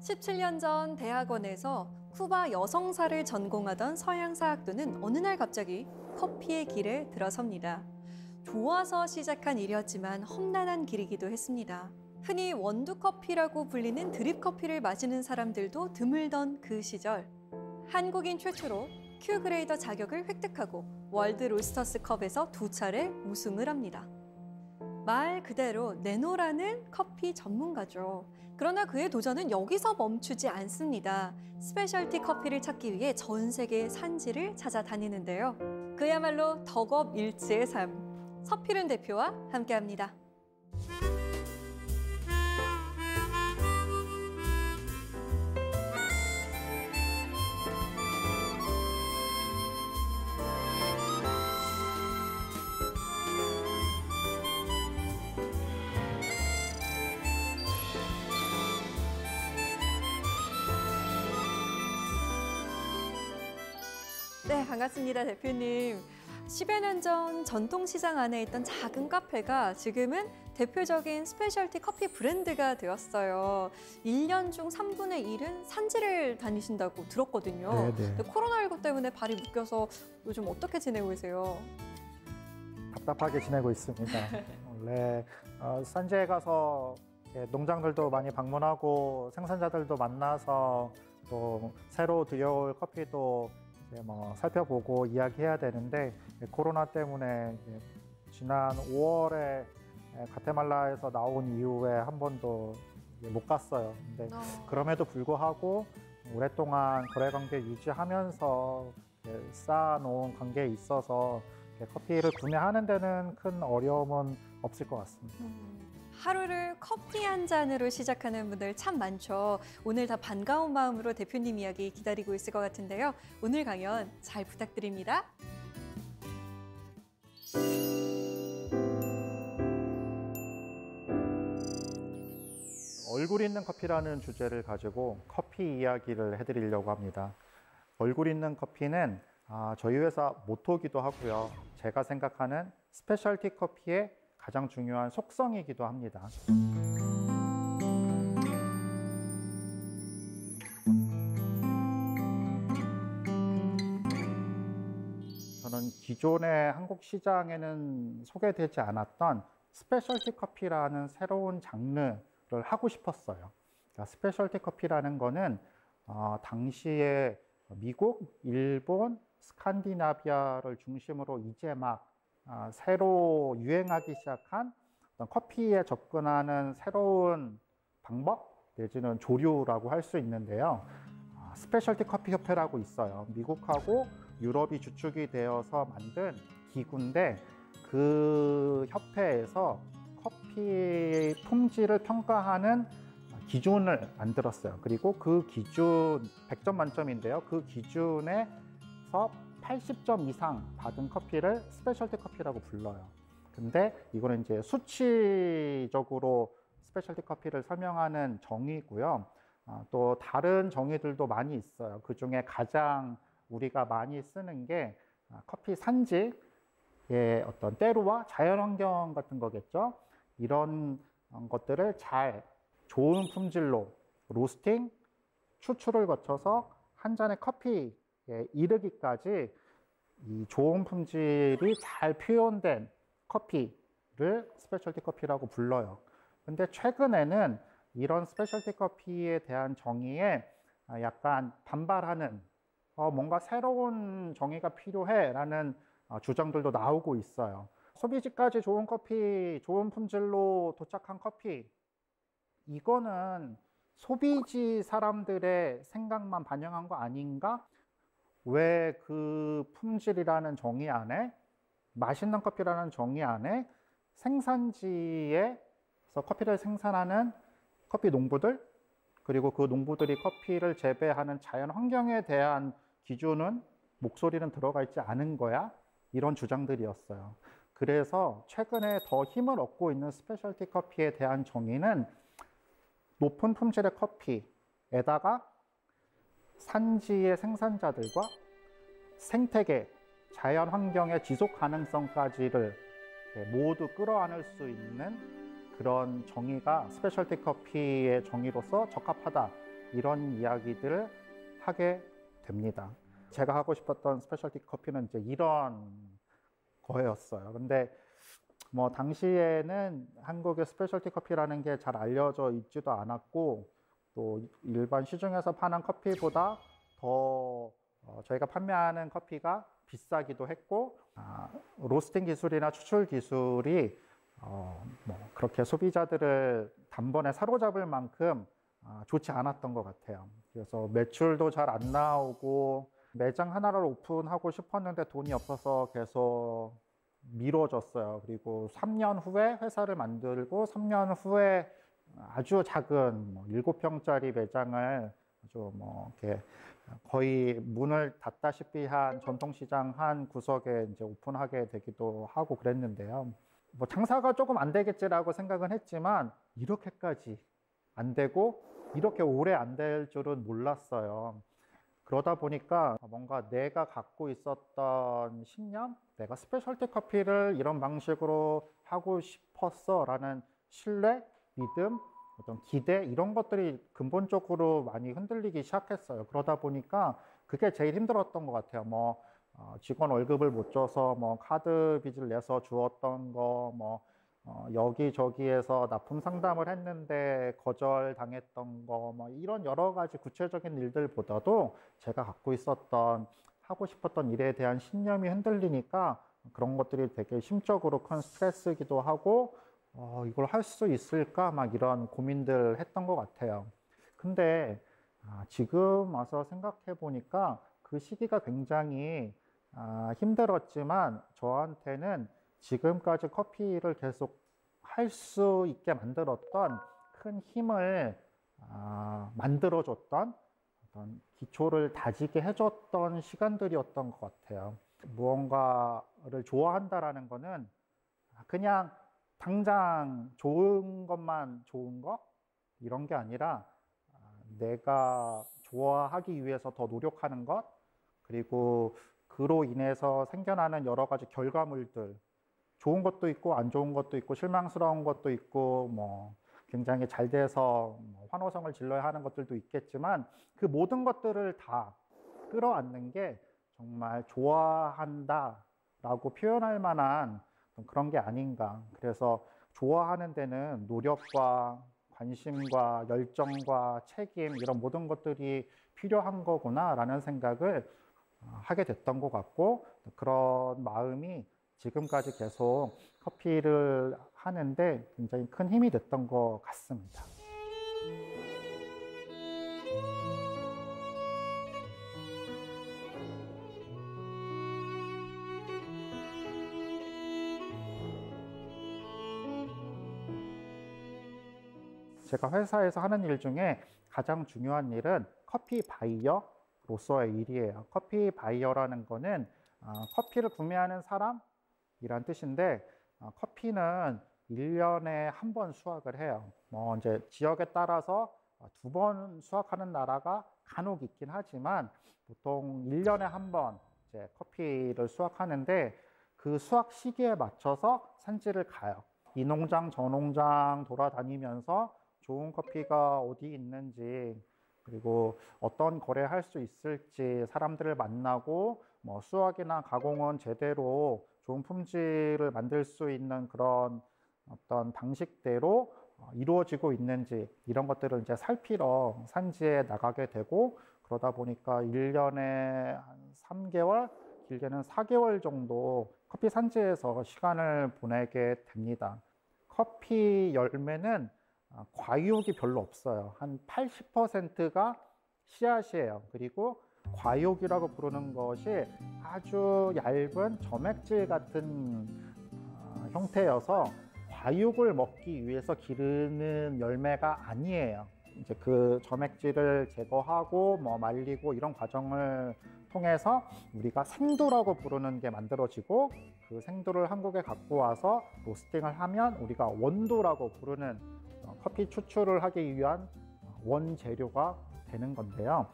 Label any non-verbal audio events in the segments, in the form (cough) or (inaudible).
17년 전 대학원에서 쿠바 여성사를 전공하던 서양사학도는 어느 날 갑자기 커피의 길에 들어섭니다. 좋아서 시작한 일이었지만 험난한 길이기도 했습니다. 흔히 원두커피라고 불리는 드립커피를 마시는 사람들도 드물던 그 시절 한국인 최초로 Q grader 자격을 획득하고 World Roasters Cup에서 두 차례 우승을 합니다. 말 그대로 내노라는 커피 전문가죠. 그러나 그의 도전은 여기서 멈추지 않습니다. 스페셜티 커피를 찾기 위해 전 세계 산지를 찾아다니는데요. 그야말로 덕업 일치의 삶. 서필은 대표와 함께합니다. 반갑습니다, 대표님. 10여 년 전 전통시장 안에 있던 작은 카페가 지금은 대표적인 스페셜티 커피 브랜드가 되었어요. 1년 중 3분의 1은 산지를 다니신다고 들었거든요. 네네. 근데 코로나19 때문에 발이 묶여서 요즘 어떻게 지내고 계세요? 답답하게 지내고 있습니다. (laughs) 원래 어, 산지에 가서 농장들도 많이 방문하고 생산자들도 만나서 또 새로 들여올 커피도 뭐 살펴보고 이야기해야 되는데 코로나 때문에 지난 5월에 가테말라에서 나온 이후에 한 번도 못 갔어요. 근데 그럼에도 불구하고 오랫동안 거래 관계 유지하면서 쌓아놓은 관계에 있어서 커피를 구매하는 데는 큰 어려움은 없을 것 같습니다. 음, 하루를 커피 한 잔으로 시작하는 분들 참 많죠. 오늘 다 반가운 마음으로 대표님 이야기 기다리고 있을 것 같은데요. 오늘 강연 잘 부탁드립니다. 얼굴 있는 커피라는 주제를 가지고 커피 이야기를 해드리려고 합니다. 얼굴 있는 커피는 아, 저희 회사 모토기도 하고요. 제가 생각하는 스페셜티 커피의 가장 중요한 속성이기도 합니다. 저는 기존의 한국 시장에는 소개되지 않았던 specialty 커피라는 새로운 장르를 하고 싶었어요. 그러니까 specialty 커피라는 거는 어, 당시에 미국, 일본, 스칸디나비아를 중심으로 이제 막 아, 새로 유행하기 시작한 어떤 커피에 접근하는 새로운 방법 내지는 조류라고 할 수 있는데요. 아, specialty 커피 협회라고 있어요. 미국하고 유럽이 주축이 되어서 만든 기구인데 그 협회에서 커피 품질을 평가하는 기준을 만들었어요. 그리고 그 기준 100점 만점인데요. 그 기준에서 80점 이상 받은 커피를 specialty 커피라고 불러요. 근데 이거는 이제 수치적으로 specialty 커피를 설명하는 정의고요. 아, 또 다른 정의들도 많이 있어요. 그 중에 가장 우리가 많이 쓰는 게 아, 커피 산지의 어떤 terroir와 자연환경 같은 거겠죠. 이런 것들을 잘 좋은 품질로 로스팅, 추출을 거쳐서 한 잔의 커피에 이르기까지 이 좋은 품질이 잘 표현된 커피를 specialty 커피라고 불러요. 근데 최근에는 이런 specialty 커피에 대한 정의에 약간 반발하는 어, 뭔가 새로운 정의가 필요해라는 어, 주장들도 나오고 있어요. 소비지까지 좋은 커피, 좋은 품질로 도착한 커피 이거는 소비지 사람들의 생각만 반영한 거 아닌가? 왜 그 품질이라는 정의 안에 맛있는 커피라는 정의 안에 생산지에서 커피를 생산하는 커피 농부들 그리고 그 농부들이 커피를 재배하는 자연 환경에 대한 기준은 목소리는 들어가 있지 않은 거야 이런 주장들이었어요. 그래서 최근에 더 힘을 얻고 있는 specialty 커피에 대한 정의는 높은 품질의 커피에다가 산지의 생산자들과 생태계, 자연 환경의 지속 가능성까지를 모두 끌어안을 수 있는 그런 정의가 specialty 커피의 정의로서 적합하다 이런 이야기들을 하게 됩니다. 제가 하고 싶었던 specialty 커피는 이제 이런 거였어요. 근데 뭐 당시에는 한국의 specialty 커피라는 게 잘 알려져 있지도 않았고 또 일반 시중에서 파는 커피보다 더 어, 저희가 판매하는 커피가 비싸기도 했고 아, 로스팅 기술이나 추출 기술이 어, 뭐 그렇게 소비자들을 단번에 사로잡을 만큼 아, 좋지 않았던 것 같아요. 그래서 매출도 잘 안 나오고 매장 하나를 오픈하고 싶었는데 돈이 없어서 계속 미뤄졌어요. 그리고 3년 후에 회사를 만들고 3년 후에 아주 작은 뭐 7평짜리 매장을 아주 뭐 이렇게 거의 문을 닫다시피 한 전통시장 한 구석에 이제 오픈하게 되기도 하고 그랬는데요. 뭐 장사가 조금 안 되겠지라고 생각은 했지만 이렇게까지 안 되고 이렇게 오래 안 될 줄은 몰랐어요. 그러다 보니까 뭔가 내가 갖고 있었던 신념, 내가 스페셜티 커피를 이런 방식으로 하고 싶었어 라는 신뢰, 믿음, 어떤 기대 이런 것들이 근본적으로 많이 흔들리기 시작했어요. 그러다 보니까 그게 제일 힘들었던 것 같아요. 뭐 어, 직원 월급을 못 줘서 뭐 카드 빚을 내서 주었던 거, 뭐 어, 여기저기에서 납품 상담을 했는데 거절 당했던 거, 뭐 이런 여러 가지 구체적인 일들보다도 제가 갖고 있었던 하고 싶었던 일에 대한 신념이 흔들리니까 그런 것들이 되게 심적으로 큰 스트레스이기도 하고 어, 이걸 할 수 있을까 막 이런 고민들 했던 것 같아요. 근데 아, 지금 와서 생각해 보니까 그 시기가 굉장히 아, 힘들었지만 저한테는 지금까지 커피를 계속 할 수 있게 만들었던 큰 힘을 아, 만들어줬던 어떤 기초를 다지게 해줬던 시간들이었던 것 같아요. 무언가를 좋아한다라는 거는 그냥 당장 좋은 것만 좋은 거? 이런 게 아니라 아, 내가 좋아하기 위해서 더 노력하는 것 그리고 그로 인해서 생겨나는 여러 가지 결과물들 좋은 것도 있고 안 좋은 것도 있고 실망스러운 것도 있고 뭐 굉장히 잘 돼서 뭐 환호성을 질러야 하는 것들도 있겠지만 그 모든 것들을 다 끌어안는 게 정말 좋아한다라고 표현할 만한 그런 게 아닌가. 그래서 좋아하는 데는 노력과 관심과 열정과 책임 이런 모든 것들이 필요한 거구나라는 생각을 어, 하게 됐던 것 같고 그런 마음이 지금까지 계속 커피를 하는데 굉장히 큰 힘이 됐던 것 같습니다. 제가 회사에서 하는 일 중에 가장 중요한 일은 커피 바이어로서의 일이에요. 커피 바이어라는 거는 어, 커피를 구매하는 사람이란 뜻인데 어, 커피는 1년에 한 번 수확을 해요. 뭐 이제 지역에 따라서 두 번 수확하는 나라가 간혹 있긴 하지만 보통 1년에 한 번 이제 커피를 수확하는데 그 수확 시기에 맞춰서 산지를 가요. 이 농장 저 농장 돌아다니면서 좋은 커피가 어디 있는지 그리고 어떤 거래할 수 있을지 사람들을 만나고 뭐 수확이나 가공은 제대로 좋은 품질을 만들 수 있는 그런 어떤 방식대로 어, 이루어지고 있는지 이런 것들을 이제 살피러 산지에 나가게 되고 그러다 보니까 1년에 한 3개월, 길게는 4개월 정도 커피 산지에서 시간을 보내게 됩니다. 커피 열매는 아, 과육이 별로 없어요. 한 80%가 씨앗이에요. 그리고 과육이라고 부르는 것이 아주 얇은 점액질 같은 어, 형태여서 과육을 먹기 위해서 기르는 열매가 아니에요. 이제 그 점액질을 제거하고 뭐 말리고 이런 과정을 통해서 우리가 생두라고 부르는 게 만들어지고 그 생두를 한국에 갖고 와서 로스팅을 하면 우리가 원두라고 부르는 어, 커피 추출을 하기 위한 원재료가 되는 건데요.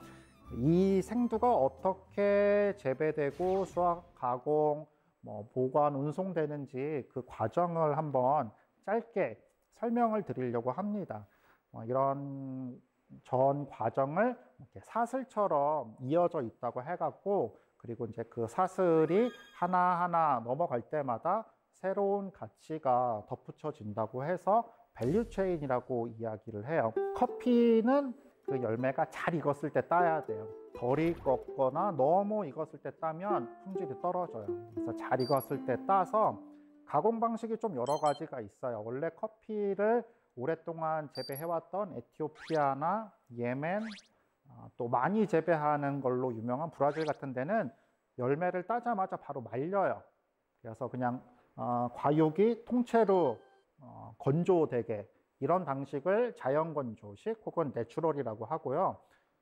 이 생두가 어떻게 재배되고 수확, 가공, 뭐 보관, 운송되는지 그 과정을 한번 짧게 설명을 드리려고 합니다. 어, 이런 전 과정을 사슬처럼 이어져 있다고 해갖고 그리고 이제 그 사슬이 하나하나 넘어갈 때마다 새로운 가치가 덧붙여진다고 해서 value chain이라고 이야기를 해요. 커피는 그 열매가 잘 익었을 때 따야 돼요. 덜 익었거나 너무 익었을 때 따면 품질이 떨어져요. 그래서 잘 익었을 때 따서 가공 방식이 좀 여러 가지가 있어요. 원래 커피를 오랫동안 재배해왔던 에티오피아나 예멘, 어, 또 많이 재배하는 걸로 유명한 브라질 같은 데는 열매를 따자마자 바로 말려요. 그래서 그냥 어, 과육이 통째로 어, 건조되게 이런 방식을 자연 건조식 혹은 natural이라고 하고요.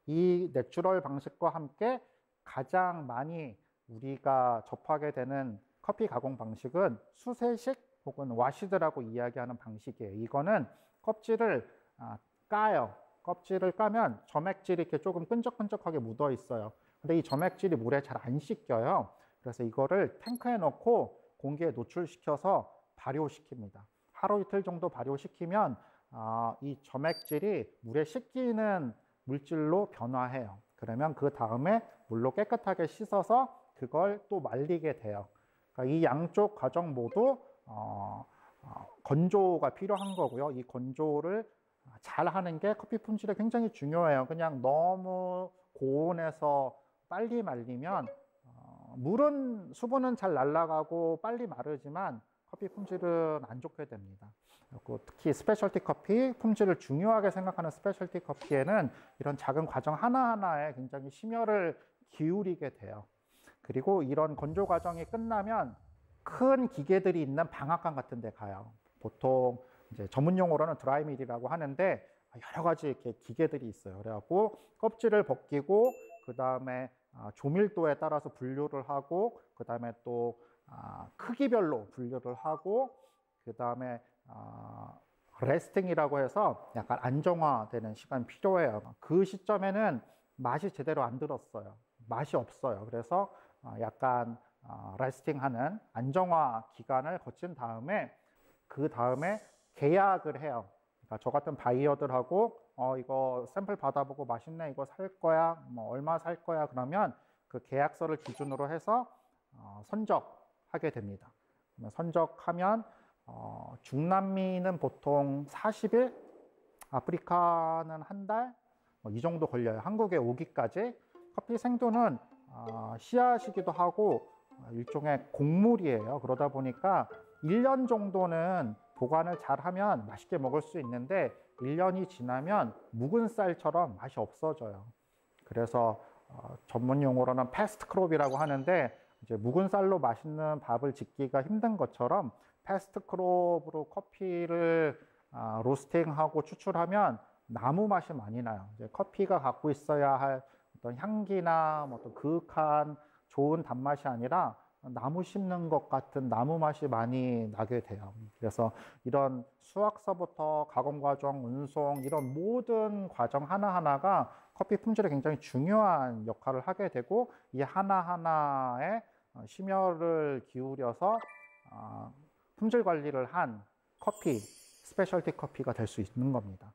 이 natural 방식과 함께 가장 많이 우리가 접하게 되는 커피 가공 방식은 수세식 혹은 와시드라고 이야기하는 방식이에요. 이거는 껍질을 아, 까요. 껍질을 까면 점액질이 이렇게 조금 끈적끈적하게 묻어 있어요. 근데 이 점액질이 물에 잘 안 씻겨요. 그래서 이거를 탱크에 넣고 공기에 노출시켜서 발효시킵니다. 하루 이틀 정도 발효시키면 아, 이 점액질이 물에 씻기는 물질로 변화해요. 그러면 그 다음에 물로 깨끗하게 씻어서 그걸 또 말리게 돼요. 그러니까 이 양쪽 과정 모두 어, 어, 건조가 필요한 거고요. 이 건조를 잘 하는 게 커피 품질에 굉장히 중요해요. 그냥 너무 고온에서 빨리 말리면 어, 물은 수분은 잘 날아가고 빨리 마르지만 커피 품질은 안 좋게 됩니다. 그리고 특히 specialty 커피 품질을 중요하게 생각하는 specialty 커피에는 이런 작은 과정 하나하나에 굉장히 심혈을 기울이게 돼요. 그리고 이런 건조 과정이 끝나면 큰 기계들이 있는 방앗간 같은 데 가요. 보통 이제 전문 용어로는 드라이밀이라고 하는데 여러 가지 이렇게 기계들이 있어요. 그래갖고 껍질을 벗기고 그 다음에 아, 조밀도에 따라서 분류를 하고 그 다음에 또 아, 크기별로 분류를 하고 그 다음에 아, 레스팅이라고 해서 약간 안정화되는 시간이 필요해요. 그 시점에는 맛이 제대로 안 들었어요. 맛이 없어요. 그래서 약간 레스팅하는 안정화 기간을 거친 다음에 그 다음에 계약을 해요. 그러니까 저 같은 바이어들하고 어 이거 샘플 받아보고 맛있네 이거 살 거야 뭐 얼마 살 거야 그러면 그 계약서를 기준으로 해서 어 선적 하게 됩니다. 선적하면 어 중남미는 보통 40일, 아프리카는 한 달, 뭐 이 정도 걸려요. 한국에 오기까지 커피 생두는 어 씨앗이기도 하고 일종의 곡물이에요. 그러다 보니까 1년 정도는 보관을 잘 하면 맛있게 먹을 수 있는데 1년이 지나면 묵은 쌀처럼 맛이 없어져요. 그래서 어, 전문 용어로는 past crop이라고 하는데 이제 묵은 쌀로 맛있는 밥을 짓기가 힘든 것처럼 패스트 크롭으로 커피를 아, 로스팅하고 추출하면 나무 맛이 많이 나요. 이제 커피가 갖고 있어야 할 어떤 향기나 뭐 어떤 그윽한 좋은 단맛이 아니라 나무 심는 것 같은 나무 맛이 많이 나게 돼요. 그래서 이런 수확서부터 가공 과정, 운송 이런 모든 과정 하나하나가 커피 품질에 굉장히 중요한 역할을 하게 되고 이 하나하나에 심혈을 기울여서 아, 품질 관리를 한 커피, 스페셜티 커피가 될 수 있는 겁니다.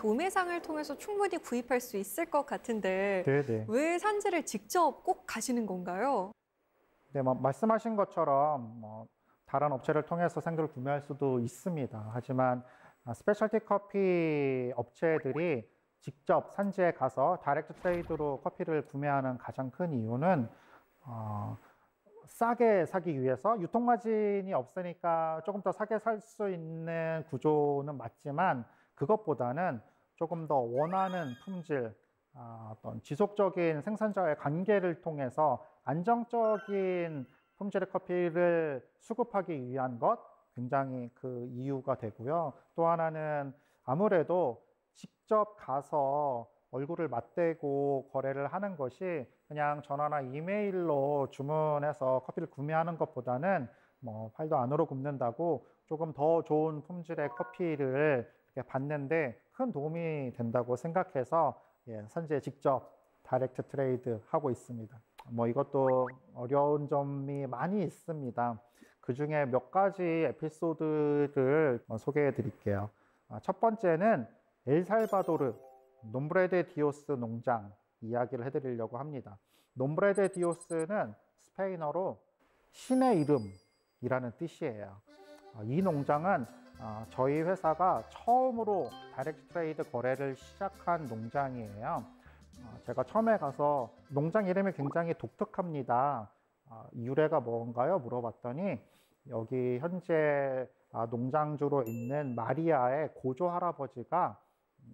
도매상을 통해서 충분히 구입할 수 있을 것 같은데 네네. 왜 산지를 직접 꼭 가시는 건가요? 네, 뭐 말씀하신 것처럼 뭐 다른 업체를 통해서 생두를 구매할 수도 있습니다. 하지만 아, specialty 커피 업체들이 직접 산지에 가서 direct trade로 커피를 구매하는 가장 큰 이유는 어, 싸게 사기 위해서 유통 마진이 없으니까 조금 더 싸게 살 수 있는 구조는 맞지만 그것보다는 조금 더 원하는 품질, 아, 어떤 지속적인 생산자와의 관계를 통해서 안정적인 품질의 커피를 수급하기 위한 것 굉장히 그 이유가 되고요. 또 하나는 아무래도 직접 가서 얼굴을 맞대고 거래를 하는 것이 그냥 전화나 이메일로 주문해서 커피를 구매하는 것보다는 뭐 팔도 안으로 굽는다고 조금 더 좋은 품질의 커피를 받는데 큰 도움이 된다고 생각해서 예, 선제 직접 direct trade 하고 있습니다. 뭐 이것도 어려운 점이 많이 있습니다. 그 중에 몇 가지 에피소드를 어, 소개해 드릴게요. 아, 첫 번째는 엘살바도르 놈브레데 디오스 농장 이야기를 해 드리려고 합니다. 놈브레데 디오스는 스페인어로 신의 이름이라는 뜻이에요. 아, 이 농장은 아, 저희 회사가 처음으로 direct trade 거래를 시작한 농장이에요. 아, 제가 처음에 가서 농장 이름이 굉장히 독특합니다. 아, 유래가 뭔가요? 물어봤더니 여기 현재 아, 농장주로 있는 마리아의 고조 할아버지가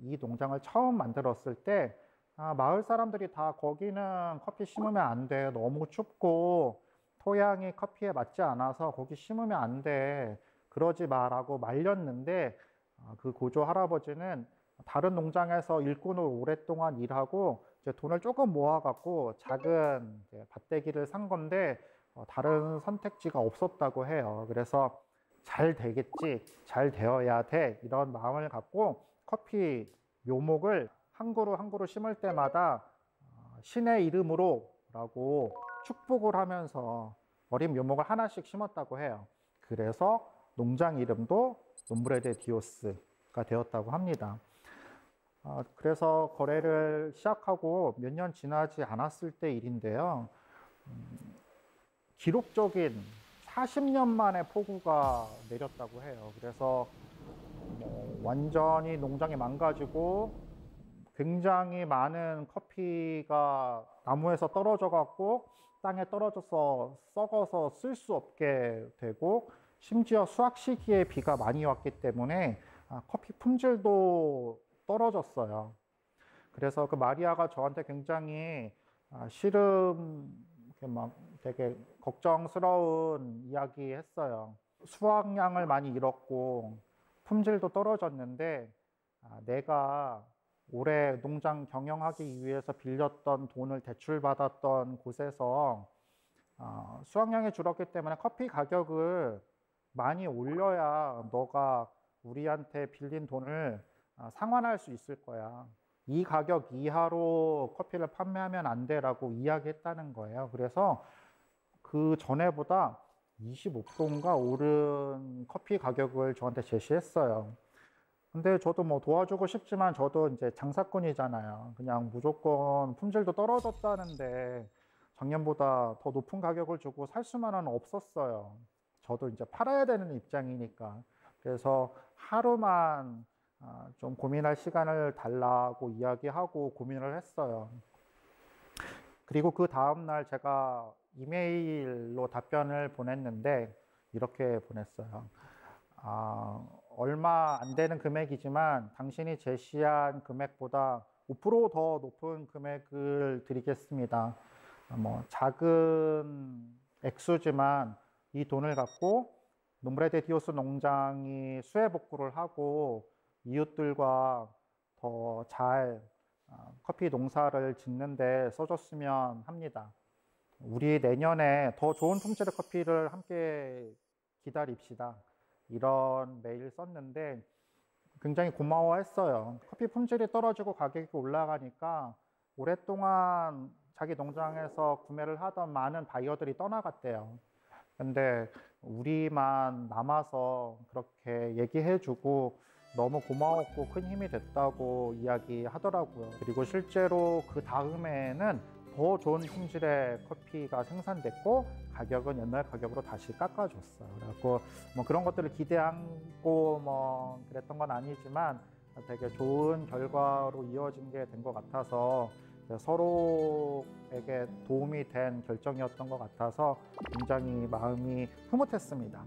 이 농장을 처음 만들었을 때 아, 마을 사람들이 다 거기는 커피 심으면 안 돼. 너무 춥고 토양이 커피에 맞지 않아서 거기 심으면 안 돼. 그러지 마라고 말렸는데 아, 그 고조 할아버지는 다른 농장에서 일꾼으로 오랫동안 일하고 이제 돈을 조금 모아갖고 작은 밭대기를 산 건데 어, 다른 선택지가 없었다고 해요. 그래서 잘 되겠지, 잘 되어야 돼 이런 마음을 갖고 커피 묘목을 한 그루 한 그루 심을 때마다 어, 신의 이름으로라고 축복을 하면서 어린 묘목을 하나씩 심었다고 해요. 그래서 농장 이름도 놈브레데 디오스가 되었다고 합니다. 어, 그래서 거래를 시작하고 몇 년 지나지 않았을 때 일인데요. 음, 기록적인 40년 만에 폭우가 내렸다고 해요. 그래서 뭐 완전히 농장이 망가지고 굉장히 많은 커피가 나무에서 떨어져 갖고 땅에 떨어져서 썩어서 쓸 수 없게 되고 심지어 수확 시기에 비가 많이 왔기 때문에 아, 커피 품질도 떨어졌어요. 그래서 그 마리아가 저한테 굉장히 아, 시름 이렇게 막 되게 걱정스러운 이야기 했어요. 수확량을 많이 잃었고 품질도 떨어졌는데 아, 내가 올해 농장 경영하기 위해서 빌렸던 돈을 대출받았던 곳에서 아, 수확량이 줄었기 때문에 커피 가격을 많이 올려야 너가 우리한테 빌린 돈을 아, 상환할 수 있을 거야. 이 가격 이하로 커피를 판매하면 안 돼라고 이야기했다는 거예요. 그래서 그 전에보다 25도인가 오른 커피 가격을 저한테 제시했어요. 근데 저도 뭐 도와주고 싶지만 저도 이제 장사꾼이잖아요. 그냥 무조건 품질도 떨어졌다는데 작년보다 더 높은 가격을 주고 살 수만은 없었어요. 저도 이제 팔아야 되는 입장이니까. 그래서 하루만 아, 좀 고민할 시간을 달라고 이야기하고 고민을 했어요. 그리고 그 다음날 제가 이메일로 답변을 보냈는데 이렇게 보냈어요. 아, 얼마 안 되는 금액이지만 당신이 제시한 금액보다 5%더 높은 금액을 드리겠습니다. 아, 뭐 작은 액수지만 이 돈을 갖고 노브레데 디오스 농장이 수해 복구를 하고 이웃들과 더잘 아, 커피 농사를 짓는데 써줬으면 합니다. 우리 내년에 더 좋은 품질의 커피를 함께 기다립시다. 이런 메일 썼는데 굉장히 고마워했어요. 커피 품질이 떨어지고 가격이 올라가니까 오랫동안 자기 농장에서 구매를 하던 많은 바이어들이 떠나갔대요. 근데 우리만 남아서 그렇게 얘기해주고 너무 고마웠고 큰 힘이 됐다고 이야기하더라고요. 그리고 실제로 그 다음에는 더 좋은 품질의 커피가 생산됐고 가격은 옛날 가격으로 다시 깎아줬어요. 그래갖고 뭐 그런 것들을 기대하고 뭐 그랬던 건 아니지만 되게 좋은 결과로 이어진 게 된 것 같아서 서로에게 도움이 된 결정이었던 것 같아서 굉장히 마음이 흐뭇했습니다.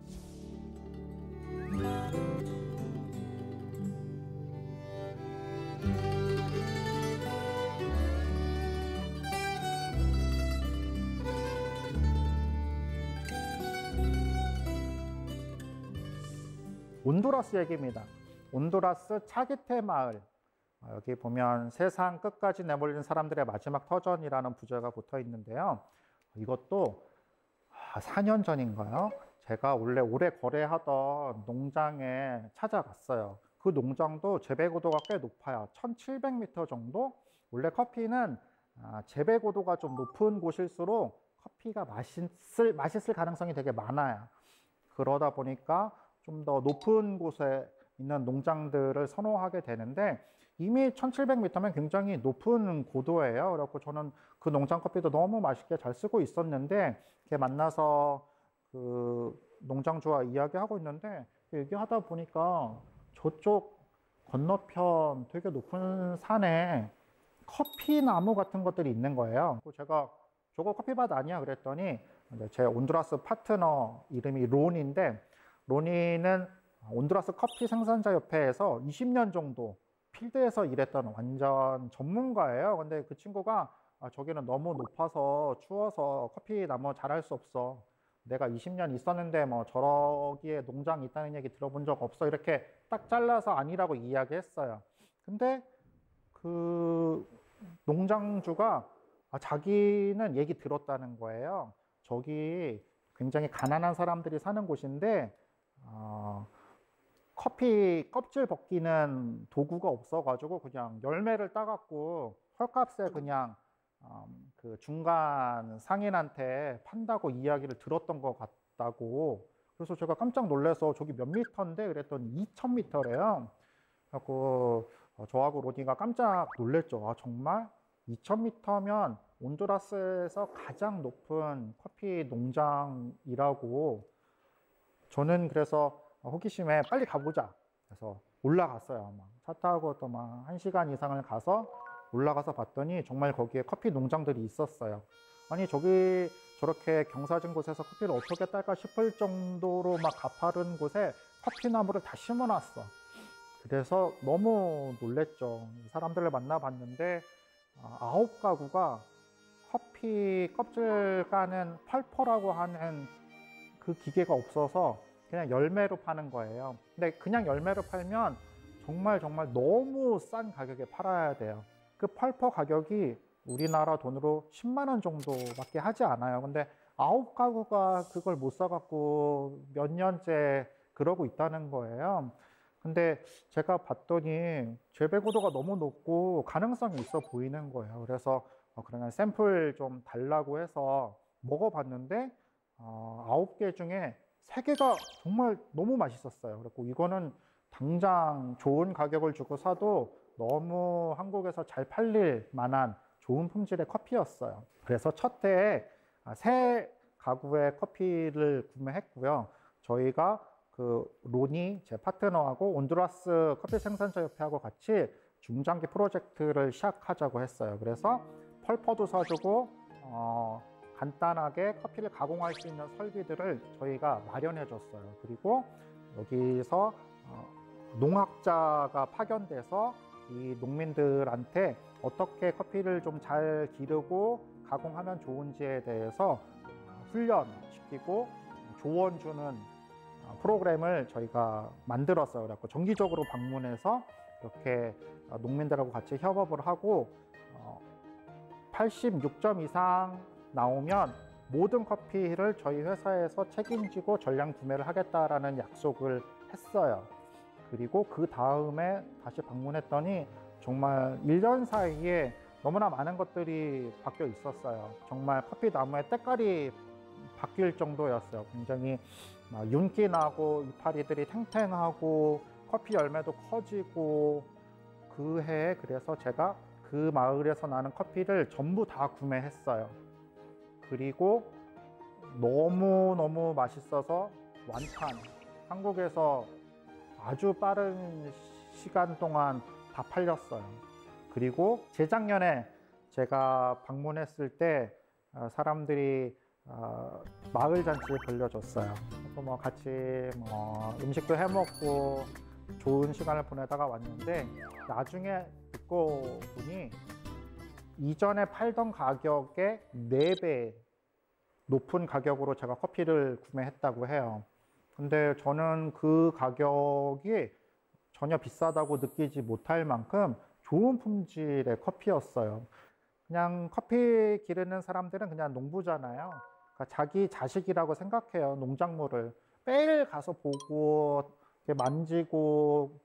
온두라스 얘기입니다. 온두라스 차기테 마을. 어, 여기 보면 세상 끝까지 내몰린 사람들의 마지막 터전이라는 부제가 붙어 있는데요. 이것도 4년 아, 전인가요? 제가 원래 오래 거래하던 농장에 찾아갔어요. 그 농장도 재배 고도가 꽤 높아요. 1700m 정도? 원래 커피는 아, 재배 고도가 좀 높은 곳일수록 커피가 맛있을, 맛있을 가능성이 되게 많아요. 그러다 보니까 좀 더 높은 곳에 있는 농장들을 선호하게 되는데 이미 1700m면 굉장히 높은 고도예요. 그래갖고 저는 그 농장 커피도 너무 맛있게 잘 쓰고 있었는데 이렇게 만나서 그 농장주와 이야기하고 있는데 얘기하다 보니까 저쪽 건너편 되게 높은 산에 커피 나무 같은 것들이 있는 거예요. 제가 저거 커피밭 아니야 그랬더니 제 온두라스 파트너 이름이 론인데 론이는 온두라스 커피 생산자 협회에서 20년 정도 필드에서 일했던 완전 전문가예요. 근데 그 친구가 아, 저기는 너무 높아서 추워서 커피 나무 잘할 수 없어. 내가 20년 있었는데 뭐 저러기에 농장이 있다는 얘기 들어본 적 없어. 이렇게 딱 잘라서 아니라고 이야기했어요. 근데 그 농장주가 아, 자기는 얘기 들었다는 거예요. 저기 굉장히 가난한 사람들이 사는 곳인데 어, 커피 껍질 벗기는 도구가 없어가지고 그냥 열매를 따갖고 헐값에 그냥 음, 그 중간 상인한테 판다고 이야기를 들었던 것 같다고. 그래서 제가 깜짝 놀라서 저기 몇 미터인데 그랬더니 2,000미터래요. 그래갖고 어, 저하고 로디가 깜짝 놀랬죠. 아, 정말 2,000미터면 온두라스에서 가장 높은 커피 농장이라고. 저는 그래서 호기심에 빨리 가보자. 그래서 올라갔어요. 막 차 타고 또 막 한 시간 이상을 가서 올라가서 봤더니 정말 거기에 커피 농장들이 있었어요. 아니 저기 저렇게 경사진 곳에서 커피를 어떻게 딸까 싶을 정도로 막 가파른 곳에 커피 나무를 다 심어놨어. 그래서 너무 놀랬죠. 사람들을 만나봤는데 아, 아홉 가구가 커피 껍질 까는 펄퍼라고 하는 그 기계가 없어서 그냥 열매로 파는 거예요. 근데 그냥 열매로 팔면 정말 정말 너무 싼 가격에 팔아야 돼요. 그 펄퍼 가격이 우리나라 돈으로 10만 원 정도밖에 하지 않아요. 근데 아홉 가구가 그걸 못 사갖고 몇 년째 그러고 있다는 거예요. 근데 제가 봤더니 재배 고도가 너무 높고 가능성이 있어 보이는 거예요. 그래서 어, 그러면 샘플 좀 달라고 해서 먹어봤는데 어, 아홉 개 중에 세 개가 정말 너무 맛있었어요. 그리고 이거는 당장 좋은 가격을 주고 사도 너무 한국에서 잘 팔릴 만한 좋은 품질의 커피였어요. 그래서 첫 해에 아, 세 가구의 커피를 구매했고요. 저희가 그 로니 제 파트너하고 온두라스 커피 생산자 협회하고 같이 중장기 프로젝트를 시작하자고 했어요. 그래서 펄퍼도 사주고 어, 간단하게 커피를 가공할 수 있는 설비들을 저희가 마련해 줬어요. 그리고 여기서 어, 농학자가 파견돼서 이 농민들한테 어떻게 커피를 좀 잘 기르고 가공하면 좋은지에 대해서 훈련시키고 조언 주는 프로그램을 저희가 만들었어요. 그래서 정기적으로 방문해서 이렇게 농민들하고 같이 협업을 하고 86점 이상 나오면 모든 커피를 저희 회사에서 책임지고 전량 구매를 하겠다라는 약속을 했어요. 그리고 그 다음에 다시 방문했더니 정말 1년 사이에 너무나 많은 것들이 바뀌어 있었어요. 정말 커피 나무의 때깔이 바뀔 정도였어요. 굉장히 막 윤기 나고 이파리들이 탱탱하고 커피 열매도 커지고 그 해에 그래서 제가 그 마을에서 나는 커피를 전부 다 구매했어요. 그리고 너무너무 맛있어서 완판. 한국에서 아주 빠른 시간 동안 다 팔렸어요. 그리고 재작년에 제가 방문했을 때 어, 사람들이 어, 마을 잔치에 벌려줬어요. 그래서 뭐 같이 뭐 음식도 해 먹고 좋은 시간을 보내다가 왔는데 나중에 듣고 보니 이전에 팔던 가격의 4배 높은 가격으로 제가 커피를 구매했다고 해요. 근데 저는 그 가격이 전혀 비싸다고 느끼지 못할 만큼 좋은 품질의 커피였어요. 그냥 커피 기르는 사람들은 그냥 농부잖아요. 그러니까 자기 자식이라고 생각해요. 농작물을 매일 가서 보고 만지고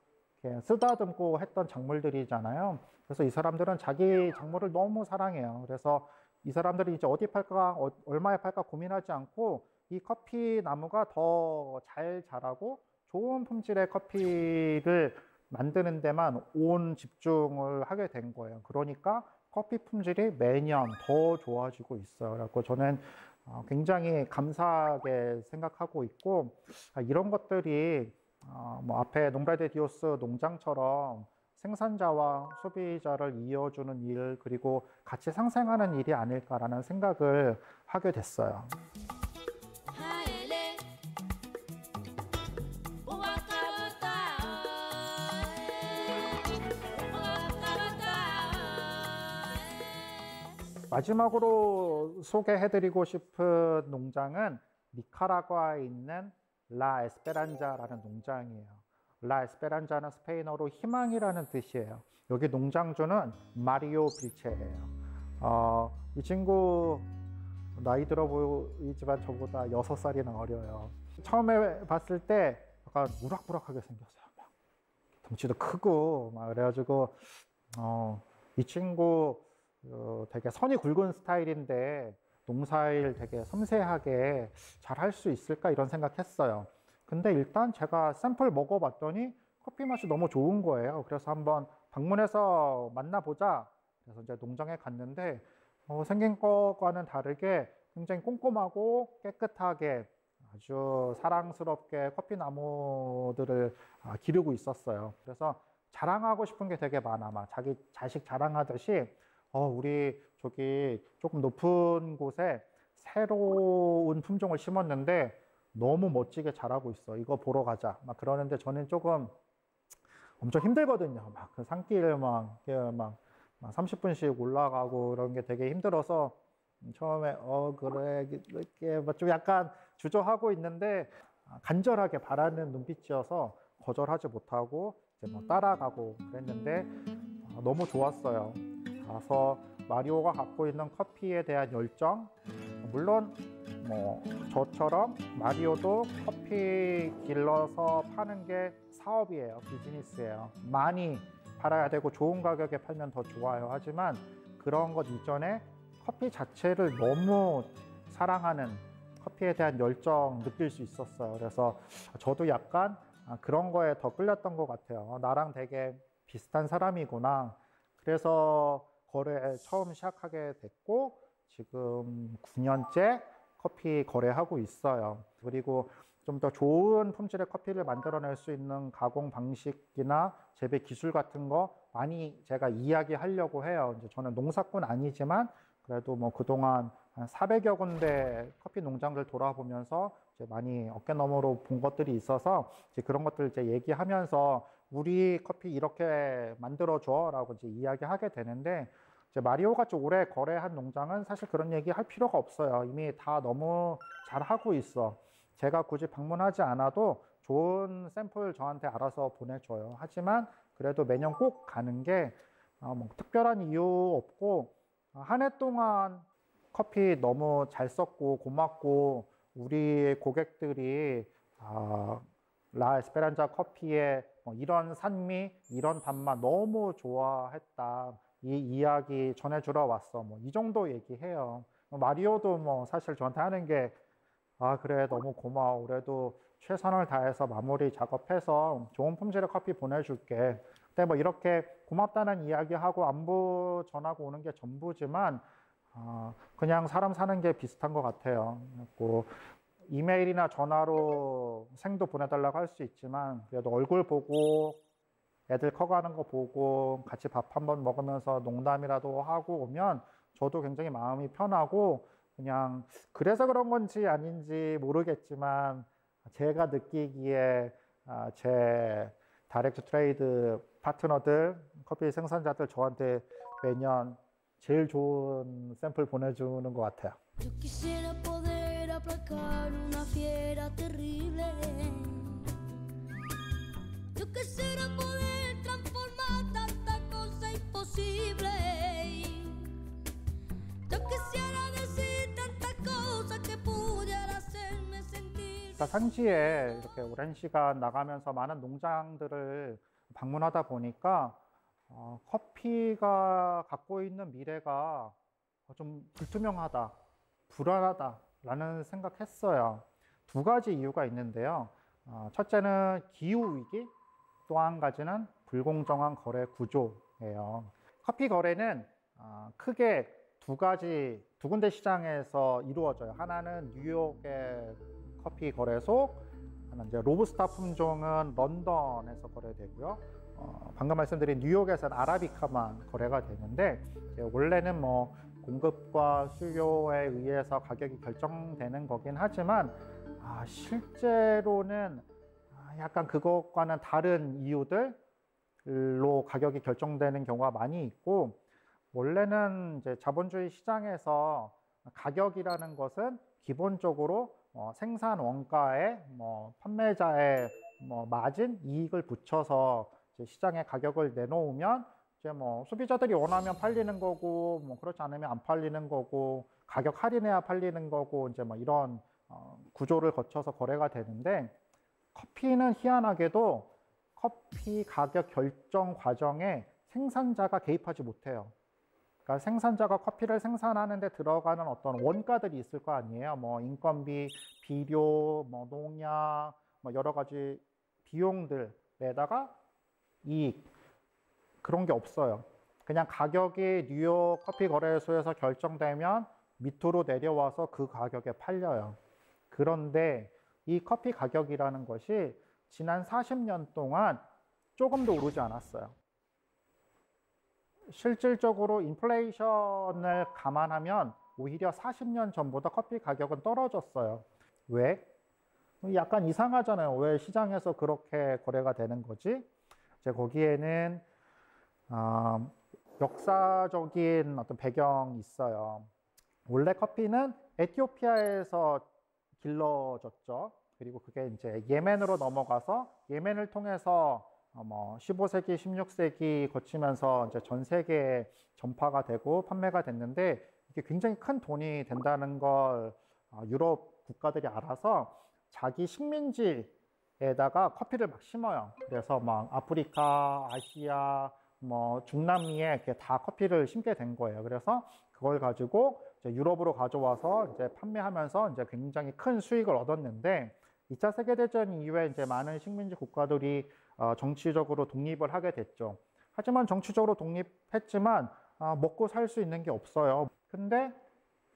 쓰다듬고 했던 작물들이잖아요. 그래서 이 사람들은 자기 작물을 너무 사랑해요. 그래서 이 사람들이 이제 어디 팔까, 어- 얼마에 팔까 고민하지 않고 이 커피 나무가 더 잘 자라고 좋은 품질의 커피를 만드는 데만 온 집중을 하게 된 거예요. 그러니까 커피 품질이 매년 더 좋아지고 있어요. 그래서 저는 어, 굉장히 감사하게 생각하고 있고 아, 이런 것들이 어, 뭐 앞에 농라데 디오스 농장처럼 생산자와 소비자를 이어주는 일 그리고 같이 상생하는 일이 아닐까라는 생각을 하게 됐어요. 마지막으로 소개해드리고 싶은 농장은 니카라과에 있는 라 에스페란자라는 농장이에요. 라 에스페란자는 스페인어로 희망이라는 뜻이에요. 여기 농장주는 마리오 빌체예요. 어, 이 친구 나이 들어 보이지만 저보다 여섯 살이나 어려요. 처음에 봤을 때 약간 우락부락하게 생겼어요. 막 덩치도 크고 막 그래가지고 어, 이 친구 어, 되게 선이 굵은 스타일인데 농사일 되게 섬세하게 잘 할 수 있을까 이런 생각했어요. 근데 일단 제가 샘플 먹어봤더니 커피 맛이 너무 좋은 거예요. 그래서 한번 방문해서 만나보자. 그래서 이제 농장에 갔는데 어, 생긴 것과는 다르게 굉장히 꼼꼼하고 깨끗하게 아주 사랑스럽게 커피 나무들을 아, 기르고 있었어요. 그래서 자랑하고 싶은 게 되게 많아. 막 자기 자식 자랑하듯이 어, 우리 저기 조금 높은 곳에 새로운 품종을 심었는데 너무 멋지게 자라고 있어. 이거 보러 가자. 막 그러는데 저는 조금 엄청 힘들거든요. 막 그 산길 막, 막, 막 30분씩 올라가고 그런 게 되게 힘들어서 처음에 어 그래 이렇게 뭐좀 약간 주저하고 있는데 아, 간절하게 바라는 눈빛이어서 거절하지 못하고 이제 뭐 따라가고 그랬는데 아, 너무 좋았어요. 가서 마리오가 갖고 있는 커피에 대한 열정 물론 뭐 저처럼 마리오도 커피 길러서 파는 게 사업이에요 비즈니스예요. 많이 팔아야 되고 좋은 가격에 팔면 더 좋아요. 하지만 그런 것 이전에 커피 자체를 너무 사랑하는 커피에 대한 열정 느낄 수 있었어요. 그래서 저도 약간 아, 그런 거에 더 끌렸던 것 같아요. 어, 나랑 되게 비슷한 사람이구나. 그래서 거래 처음 시작하게 됐고 지금 9년째 커피 거래하고 있어요. 그리고 좀 더 좋은 품질의 커피를 만들어낼 수 있는 가공 방식이나 재배 기술 같은 거 많이 제가 이야기하려고 해요. 이제 저는 농사꾼 아니지만 그래도 뭐 그동안 한 400여 군데 커피 농장들 돌아보면서 이제 많이 어깨너머로 본 것들이 있어서 이제 그런 것들 이제 얘기하면서 우리 커피 이렇게 만들어줘라고 이제 이야기하게 되는데 이제 마리오 같이 오래 거래한 농장은 사실 그런 얘기 할 필요가 없어요. 이미 다 너무 잘 하고 있어. 제가 굳이 방문하지 않아도 좋은 샘플 저한테 알아서 보내줘요. 하지만 그래도 매년 꼭 가는 게 어, 뭐 특별한 이유 없고 어, 한해 동안 커피 너무 잘 썼고 고맙고 우리 고객들이 아, 라 에스페란자 커피의 뭐 이런 산미, 이런 단맛 너무 좋아했다. 이 이야기 전해주러 왔어. 뭐 이 정도 얘기해요. 마리오도 뭐 사실 저한테 하는 게 아, 그래, 너무 고마워. 그래도 최선을 다해서 마무리 작업해서 좋은 품질의 커피 보내줄게. 근데 뭐 이렇게 고맙다는 이야기하고 안부 전하고 오는 게 전부지만 아, 그냥 사람 사는 게 비슷한 것 같아요. 그리고 이메일이나 전화로 생도 보내달라고 할 수 있지만 그래도 얼굴 보고 애들 커가는 거 보고 같이 밥 한 번 먹으면서 농담이라도 하고 오면 저도 굉장히 마음이 편하고 그냥 그래서 그런 건지 아닌지 모르겠지만 제가 느끼기에 아, 제 direct trade 파트너들 커피 생산자들 저한테 매년 제일 좋은 샘플 보내주는 것 같아요. Imposible. Yo quisiera decir tantas cosas que pudiera hacerme sentir. 그러니까 산지에 이렇게 오랜 시간 나가면서 많은 농장들을 방문하다 보니까 어, 커피가 갖고 있는 미래가 좀 불투명하다, 불안하다라는 생각했어요. 두 가지 이유가 있는데요. 어, 첫째는 기후 위기, 또 한 가지는 불공정한 거래 구조예요. 커피 거래는 어, 크게 두 가지 두 군데 시장에서 이루어져요. 하나는 뉴욕의 커피 거래소, 하나 이제 로브스타 품종은 런던에서 거래되고요. 어, 방금 말씀드린 뉴욕에서는 아라비카만 거래가 되는데 원래는 뭐 공급과 수요에 의해서 가격이 결정되는 거긴 하지만 아, 실제로는 아, 약간 그것과는 다른 이유들 로 가격이 결정되는 경우가 많이 있고 원래는 이제 자본주의 시장에서 가격이라는 것은 기본적으로 어, 생산 원가에 뭐 판매자의 뭐 마진 이익을 붙여서 이제 시장에 가격을 내놓으면 이제 뭐 소비자들이 원하면 팔리는 거고 뭐 그렇지 않으면 안 팔리는 거고 가격 할인해야 팔리는 거고 이제 뭐 이런 어, 구조를 거쳐서 거래가 되는데 커피는 희한하게도 커피 가격 결정 과정에 생산자가 개입하지 못해요. 그러니까 생산자가 커피를 생산하는데 들어가는 어떤 원가들이 있을 거 아니에요. 뭐 인건비, 비료, 뭐 농약, 뭐 여러 가지 비용들에다가 이익 그런 게 없어요. 그냥 가격이 뉴욕 커피 거래소에서 결정되면 밑으로 내려와서 그 가격에 팔려요. 그런데 이 커피 가격이라는 것이 지난 40년 동안 조금도 오르지 않았어요. 실질적으로 인플레이션을 감안하면 오히려 40년 전보다 커피 가격은 떨어졌어요. 왜? 약간 이상하잖아요. 왜 시장에서 그렇게 거래가 되는 거지? 이제 거기에는 어, 역사적인 어떤 배경이 있어요. 원래 커피는 에티오피아에서 길러졌죠. 그리고 그게 이제 예멘으로 넘어가서 예멘을 통해서 어, 뭐 15세기, 16세기 거치면서 이제 전 세계에 전파가 되고 판매가 됐는데 이게 굉장히 큰 돈이 된다는 걸 어, 유럽 국가들이 알아서 자기 식민지에다가 커피를 막 심어요. 그래서 막 아프리카, 아시아, 뭐 중남미에 이렇게 다 커피를 심게 된 거예요. 그래서 그걸 가지고 이제 유럽으로 가져와서 이제 판매하면서 이제 굉장히 큰 수익을 얻었는데 2차 세계대전 이후에 이제 많은 식민지 국가들이 어, 정치적으로 독립을 하게 됐죠. 하지만 정치적으로 독립했지만 어, 먹고 살 수 있는 게 없어요. 근데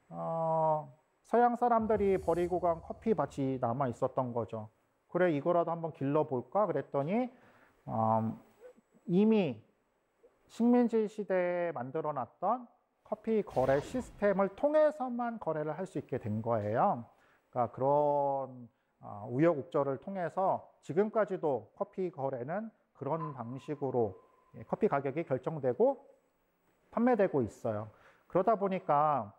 어, 서양 사람들이 버리고 간 커피 밭이 남아 있었던 거죠. 그래 이거라도 한번 길러볼까 그랬더니 음, 이미 식민지 시대에 만들어놨던 커피 거래 시스템을 통해서만 거래를 할 수 있게 된 거예요. 그러니까 그런 어, 우여곡절을 통해서 지금까지도 커피 거래는 그런 방식으로 예, 커피 가격이 결정되고 판매되고 있어요. 그러다 보니까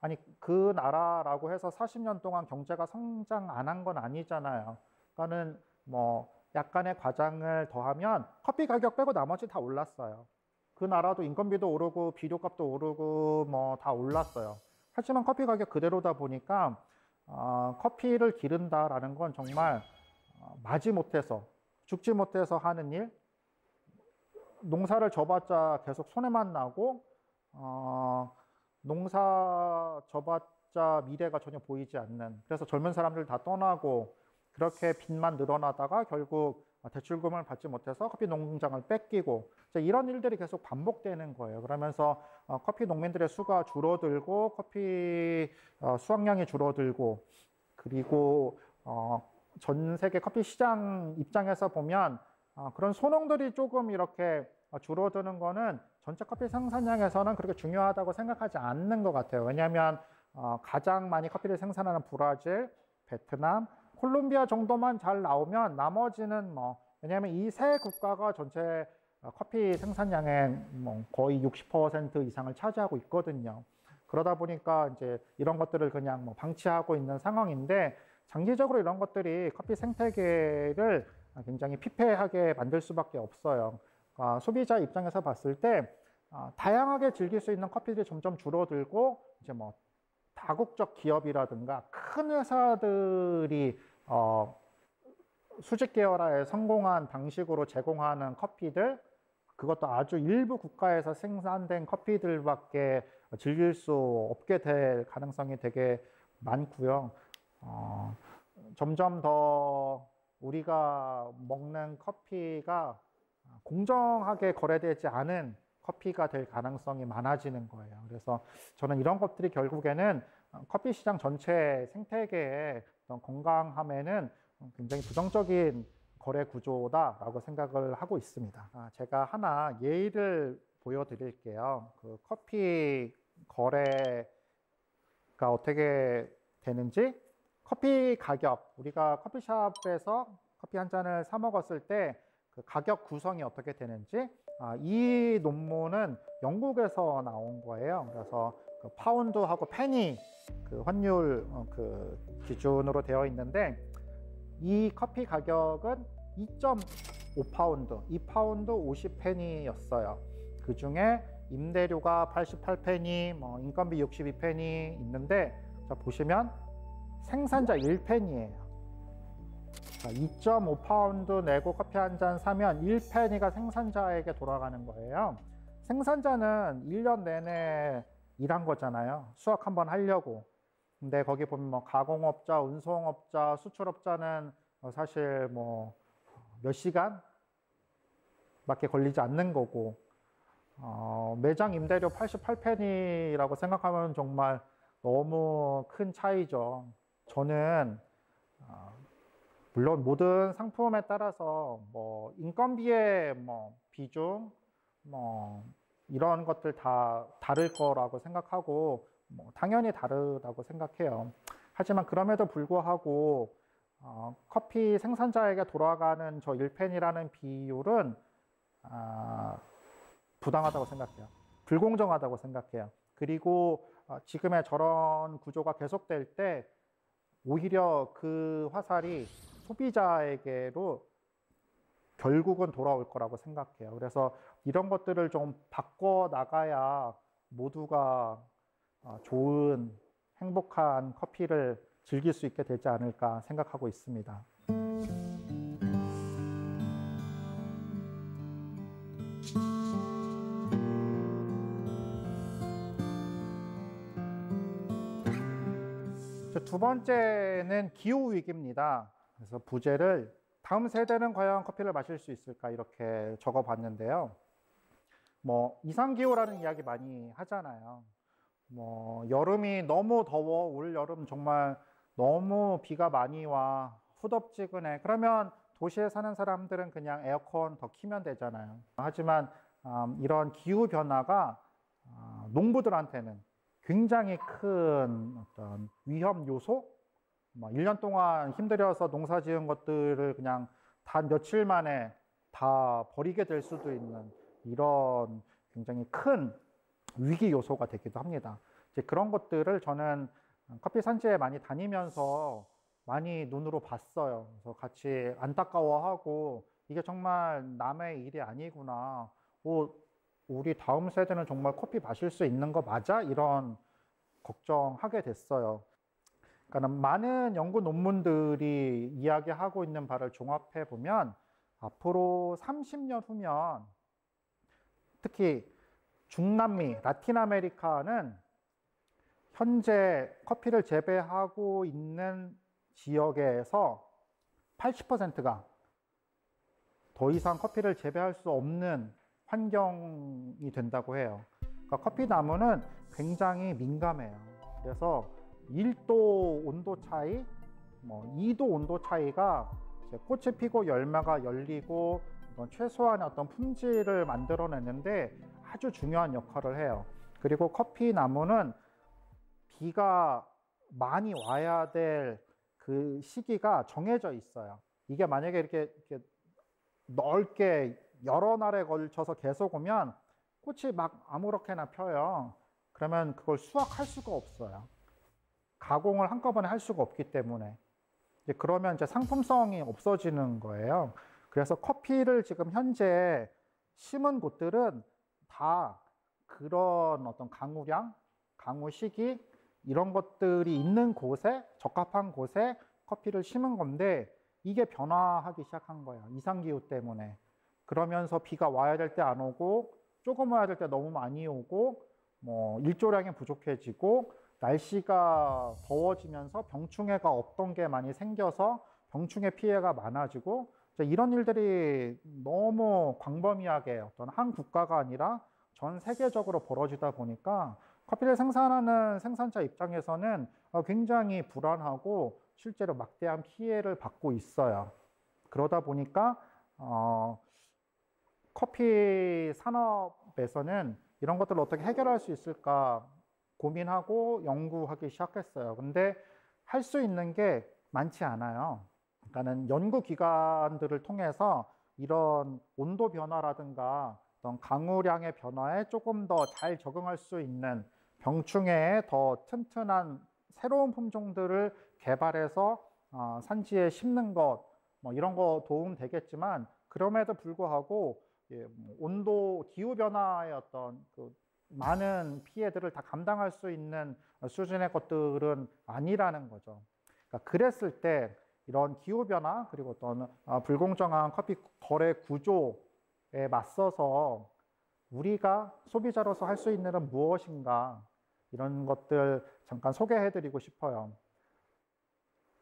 아니 그 나라라고 해서 40년 동안 경제가 성장 안 한 건 아니잖아요. 그러니까는 뭐 약간의 과장을 더하면 커피 가격 빼고 나머지 다 올랐어요. 그 나라도 인건비도 오르고 비료값도 오르고 뭐 다 올랐어요. 하지만 커피 가격 그대로다 보니까 어, 커피를 기른다라는 건 정말 어, 마지 못해서 죽지 못해서 하는 일, 농사를 져봤자 계속 손해만 나고 어, 농사 져봤자 미래가 전혀 보이지 않는 그래서 젊은 사람들 다 떠나고 그렇게 빚만 늘어나다가 결국 대출금을 받지 못해서 커피 농장을 뺏기고 이런 일들이 계속 반복되는 거예요. 그러면서 어, 커피 농민들의 수가 줄어들고 커피 어, 수확량이 줄어들고 그리고 어, 전 세계 커피 시장 입장에서 보면 그런 소농들이 조금 이렇게 줄어드는 거는 전체 커피 생산량에서는 그렇게 중요하다고 생각하지 않는 것 같아요. 왜냐하면 가장 많이 커피를 생산하는 브라질, 베트남, 콜롬비아 정도만 잘 나오면 나머지는 뭐 왜냐하면 이 세 국가가 전체 커피 생산량의 뭐 거의 60% 이상을 차지하고 있거든요. 그러다 보니까 이제 이런 것들을 그냥 뭐 방치하고 있는 상황인데 장기적으로 이런 것들이 커피 생태계를 굉장히 피폐하게 만들 수밖에 없어요. 그러니까 소비자 입장에서 봤을 때 어, 다양하게 즐길 수 있는 커피들이 점점 줄어들고 이제 뭐 다국적 기업이라든가 큰 회사들이 어, 수직 계열화에 성공한 방식으로 제공하는 커피들 그것도 아주 일부 국가에서 생산된 커피들밖에 즐길 수 없게 될 가능성이 되게 많고요. 어, 점점 더 우리가 먹는 커피가 공정하게 거래되지 않은 커피가 될 가능성이 많아지는 거예요. 그래서 저는 이런 것들이 결국에는 커피 시장 전체 생태계의 어떤 건강함에는 굉장히 부정적인 거래 구조다라고 생각을 하고 있습니다. 아, 제가 하나 예를 보여드릴게요. 그 커피 거래가 어떻게 되는지 커피 가격 우리가 커피숍에서 커피 한 잔을 사 먹었을 때 그 가격 구성이 어떻게 되는지 아, 이 논문은 영국에서 나온 거예요. 그래서 그 파운드하고 페니 그 환율 어, 그 기준으로 되어 있는데 이 커피 가격은 2.5파운드, 2파운드 50페니였어요. 그 중에 임대료가 88페니, 뭐 인건비 62페니 있는데 자 보시면 생산자 1페니예요. 2.5파운드 내고 커피 한 잔 사면 1페니가 생산자에게 돌아가는 거예요. 생산자는 1년 내내 일한 거잖아요. 수확 한번 하려고. 근데 거기 보면 뭐 가공업자, 운송업자, 수출업자는 사실 뭐 몇 시간 밖에 걸리지 않는 거고, 어, 매장 임대료 88페니라고 생각하면 정말 너무 큰 차이죠. 저는 어, 물론 모든 상품에 따라서 뭐 인건비의 뭐 비중 뭐 이런 것들 다 다를 거라고 생각하고 뭐 당연히 다르다고 생각해요. 하지만 그럼에도 불구하고 어, 커피 생산자에게 돌아가는 저 1펜이라는 비율은 아, 부당하다고 생각해요. 불공정하다고 생각해요. 그리고 어, 지금의 저런 구조가 계속될 때 오히려 그 화살이 소비자에게로 결국은 돌아올 거라고 생각해요. 그래서 이런 것들을 좀 바꿔 나가야 모두가 어, 좋은 행복한 커피를 즐길 수 있게 되지 않을까 생각하고 있습니다. 두 번째는 기후 위기입니다. 그래서 부제를 다음 세대는 과연 커피를 마실 수 있을까 이렇게 적어 봤는데요. 뭐 이상기후라는 이야기 많이 하잖아요. 뭐 여름이 너무 더워 올 여름 정말 너무 비가 많이 와 후덥지근해 그러면 도시에 사는 사람들은 그냥 에어컨 더 키면 되잖아요. 하지만 음, 이런 기후 변화가 어, 농부들한테는 굉장히 큰 어떤 위험 요소, 뭐 1년 동안 힘들여서 농사 지은 것들을 그냥 단 며칠 만에 다 버리게 될 수도 있는 이런 굉장히 큰 위기 요소가 되기도 합니다. 이제 그런 것들을 저는 커피 산지에 많이 다니면서 많이 눈으로 봤어요. 그래서 같이 안타까워하고 이게 정말 남의 일이 아니구나. 오, 우리 다음 세대는 정말 커피 마실 수 있는 거 맞아? 이런 걱정하게 됐어요. 그러니까 많은 연구 논문들이 이야기하고 있는 바를 종합해 보면 앞으로 30년 후면 특히 중남미, 라틴 아메리카는 현재 커피를 재배하고 있는 지역에서 80%가 더 이상 커피를 재배할 수 없는 환경이 된다고 해요. 그러니까 커피 나무는 굉장히 민감해요. 그래서 1도 온도 차이, 뭐 2도 온도 차이가 꽃이 피고 열매가 열리고 최소한의 어떤 품질을 만들어내는데 아주 중요한 역할을 해요. 그리고 커피 나무는 비가 많이 와야 될 그 시기가 정해져 있어요. 이게 만약에 이렇게, 이렇게 넓게 여러 날에 걸쳐서 계속 오면 꽃이 막 아무렇게나 펴요. 그러면 그걸 수확할 수가 없어요. 가공을 한꺼번에 할 수가 없기 때문에. 이제 그러면 이제 상품성이 없어지는 거예요. 그래서 커피를 지금 현재 심은 곳들은 다 그런 어떤 강우량, 강우 시기 이런 것들이 있는 곳에 적합한 곳에 커피를 심은 건데 이게 변화하기 시작한 거예요. 이상기후 때문에. 그러면서 비가 와야 될 때 안 오고 조금 와야 될 때 너무 많이 오고 뭐 일조량이 부족해지고 날씨가 더워지면서 병충해가 없던 게 많이 생겨서 병충해 피해가 많아지고 이런 일들이 너무 광범위하게 어떤 한 국가가 아니라 전 세계적으로 벌어지다 보니까 커피를 생산하는 생산자 입장에서는 어, 굉장히 불안하고 실제로 막대한 피해를 받고 있어요. 그러다 보니까 어, 커피 산업에서는 이런 것들을 어떻게 해결할 수 있을까 고민하고 연구하기 시작했어요. 근데 할 수 있는 게 많지 않아요. 그러니까는 연구 기관들을 통해서 이런 온도 변화라든가 어떤 강우량의 변화에 조금 더 잘 적응할 수 있는 병충해에 더 튼튼한 새로운 품종들을 개발해서 어, 산지에 심는 것, 뭐 이런 거 도움 되겠지만 그럼에도 불구하고 예, 뭐 온도 기후 변화의 어떤 그 많은 피해들을 다 감당할 수 있는 수준의 것들은 아니라는 거죠. 그러니까 그랬을 때 이런 기후 변화 그리고 어떤 어, 불공정한 커피 거래 구조에 맞서서 우리가 소비자로서 할 수 있는 건 무엇인가 이런 것들 잠깐 소개해드리고 싶어요.